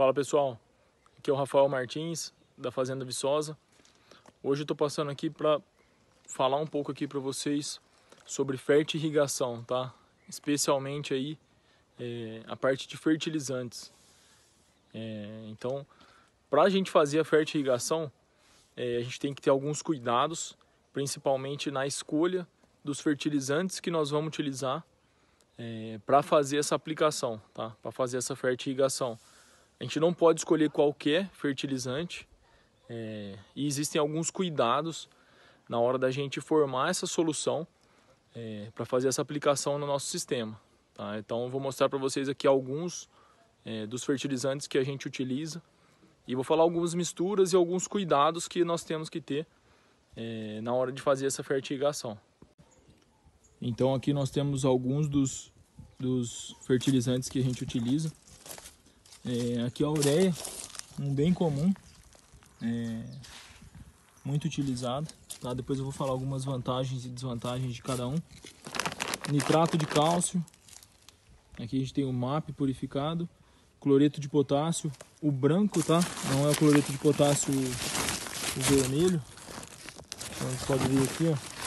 Fala pessoal, aqui é o Rafael Martins da Fazenda Viçosa. Hoje eu estou passando aqui para falar um pouco aqui para vocês sobre fertirrigação, tá? Especialmente aí é, a parte de fertilizantes. É, então, para a gente fazer a fertirrigação, é, a gente tem que ter alguns cuidados, principalmente na escolha dos fertilizantes que nós vamos utilizar é, para fazer essa aplicação, tá? Para fazer essa fertirrigação. A gente não pode escolher qualquer fertilizante é, e existem alguns cuidados na hora da gente formar essa solução é, para fazer essa aplicação no nosso sistema. Tá? Então vou mostrar para vocês aqui alguns é, dos fertilizantes que a gente utiliza e vou falar algumas misturas e alguns cuidados que nós temos que ter é, na hora de fazer essa fertirrigação. Então aqui nós temos alguns dos, dos fertilizantes que a gente utiliza. É, aqui a ureia, um bem comum, é, muito utilizado. Tá? Depois eu vou falar algumas vantagens e desvantagens de cada um. Nitrato de cálcio. Aqui a gente tem o MAP purificado. Cloreto de potássio. O branco, tá? Não é o cloreto de potássio o vermelho. Então, você pode ver aqui, ó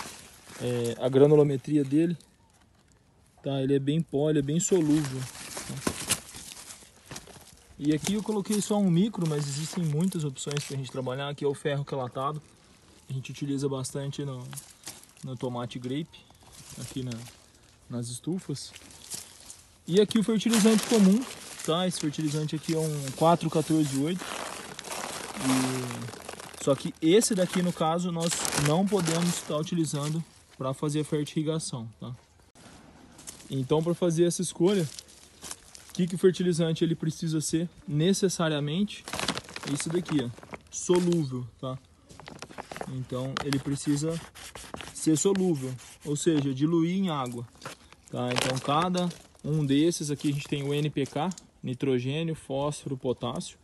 é, a granulometria dele. Tá, ele é bem pó, ele é bem solúvel. E aqui eu coloquei só um micro, mas existem muitas opções para a gente trabalhar. Aqui é o ferro quelatado. A gente utiliza bastante no, no tomate grape, aqui na, nas estufas. E aqui o fertilizante comum, tá? Esse fertilizante aqui é um 4148. E... Só que esse daqui, no caso, nós não podemos estar utilizando para fazer a fertirrigação, tá? Então, para fazer essa escolha, o que, que o fertilizante ele precisa ser necessariamente? Isso daqui, ó, solúvel, tá? Então, ele precisa ser solúvel, ou seja, diluir em água, tá? Então, cada um desses aqui a gente tem o NPK, nitrogênio, fósforo, potássio,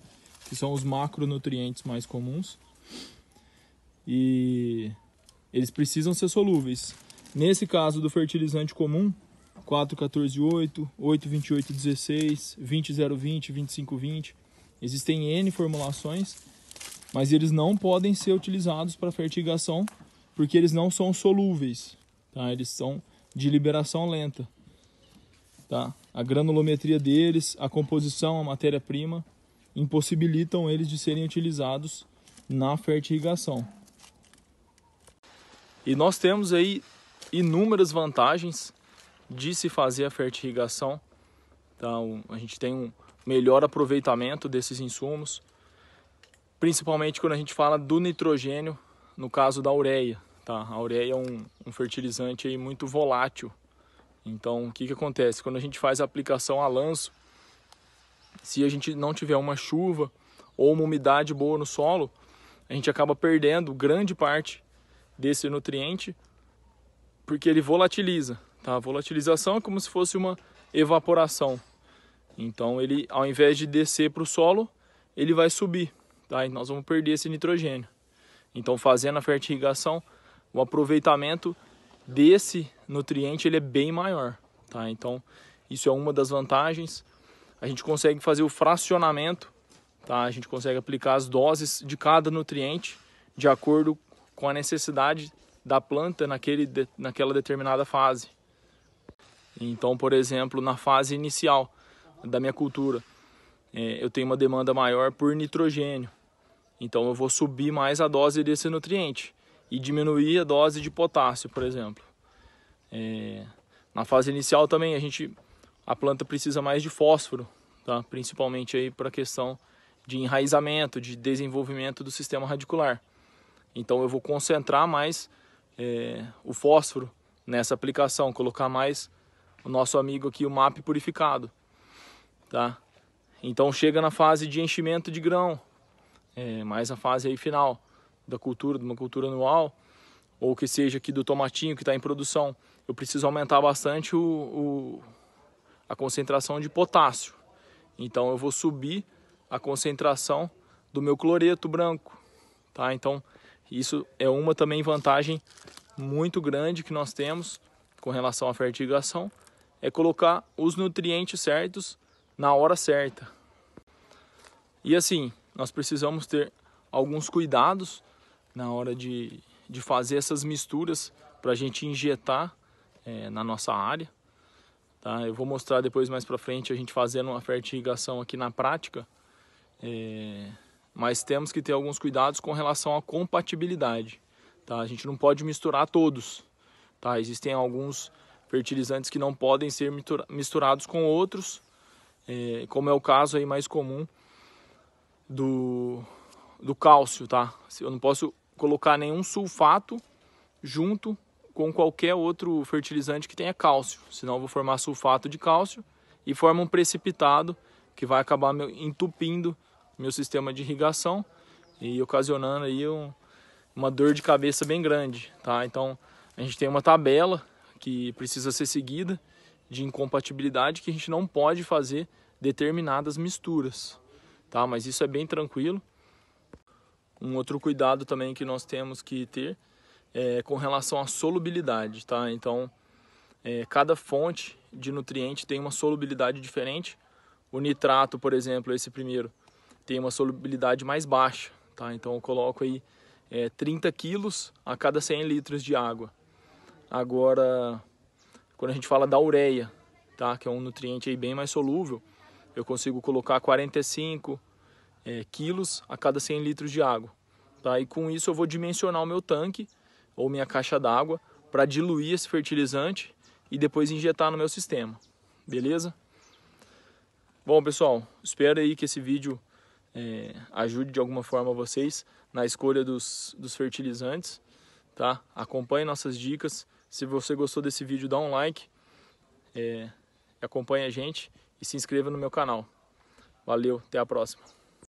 que são os macronutrientes mais comuns. E eles precisam ser solúveis. Nesse caso do fertilizante comum, 4,14,8, 8,28,16, 20,020, 25,20, existem N formulações, mas eles não podem ser utilizados para fertigação porque eles não são solúveis, tá? Eles são de liberação lenta, tá? A granulometria deles, a composição, a matéria-prima impossibilitam eles de serem utilizados na fertirrigação. E nós temos aí inúmeras vantagens de se fazer a fertirrigação. Então, a gente tem um melhor aproveitamento desses insumos, principalmente quando a gente fala do nitrogênio, no caso da ureia. Tá? A ureia é um, um fertilizante aí muito volátil. Então, o que, que acontece? Quando a gente faz a aplicação a lanço, se a gente não tiver uma chuva ou uma umidade boa no solo, a gente acaba perdendo grande parte desse nutriente, porque ele volatiliza. A volatilização é como se fosse uma evaporação. Então ele, ao invés de descer para o solo, ele vai subir. Tá? E nós vamos perder esse nitrogênio. Então fazendo a fertirrigação, o aproveitamento desse nutriente ele é bem maior. Tá? Então isso é uma das vantagens. A gente consegue fazer o fracionamento, tá? a gente consegue aplicar as doses de cada nutriente de acordo com a necessidade da planta naquele, naquela determinada fase. Então, por exemplo, na fase inicial da minha cultura, é, eu tenho uma demanda maior por nitrogênio. Então, eu vou subir mais a dose desse nutriente e diminuir a dose de potássio, por exemplo. É, na fase inicial também a gente a planta precisa mais de fósforo, tá? Principalmente aí para a questão de enraizamento, de desenvolvimento do sistema radicular. Então eu vou concentrar mais é, o fósforo nessa aplicação, colocar mais o nosso amigo aqui, o MAP purificado. Tá? Então chega na fase de enchimento de grão, é, mais a fase aí final da cultura, de uma cultura anual, ou que seja aqui do tomatinho que está em produção, eu preciso aumentar bastante o, o, a concentração de potássio. Então eu vou subir a concentração do meu cloreto branco. Tá? Então isso é uma também vantagem muito grande que nós temos com relação à fertigação, é colocar os nutrientes certos na hora certa. E assim, nós precisamos ter alguns cuidados na hora de, de fazer essas misturas para a gente injetar é, na nossa área. Tá? Eu vou mostrar depois mais para frente a gente fazendo uma fertirrigação aqui na prática. É, mas temos que ter alguns cuidados com relação à compatibilidade. Tá? A gente não pode misturar todos. Tá? Existem alguns fertilizantes que não podem ser misturados com outros, é, como é o caso aí mais comum do, do cálcio. Tá? Eu não posso colocar nenhum sulfato junto com qualquer outro fertilizante que tenha cálcio, senão eu vou formar sulfato de cálcio e forma um precipitado que vai acabar entupindo meu sistema de irrigação e ocasionando aí um, uma dor de cabeça bem grande, tá? Então a gente tem uma tabela que precisa ser seguida de incompatibilidade que a gente não pode fazer determinadas misturas, tá? Mas isso é bem tranquilo. Um outro cuidado também que nós temos que ter é com relação à solubilidade, tá? Então, é, cada fonte de nutriente tem uma solubilidade diferente. O nitrato, por exemplo, esse primeiro, tem uma solubilidade mais baixa, tá? Então eu coloco aí é, 30 quilos a cada 100 litros de água. Agora, quando a gente fala da ureia, tá? Que é um nutriente aí bem mais solúvel, eu consigo colocar 45 é, quilos a cada 100 litros de água. Tá? E com isso eu vou dimensionar o meu tanque ou minha caixa d'água para diluir esse fertilizante e depois injetar no meu sistema. Beleza? Bom, pessoal, espero aí que esse vídeo é, ajude de alguma forma vocês na escolha dos, dos fertilizantes. Tá? Acompanhe nossas dicas. Se você gostou desse vídeo, dá um like. É, acompanhe a gente e se inscreva no meu canal. Valeu, até a próxima.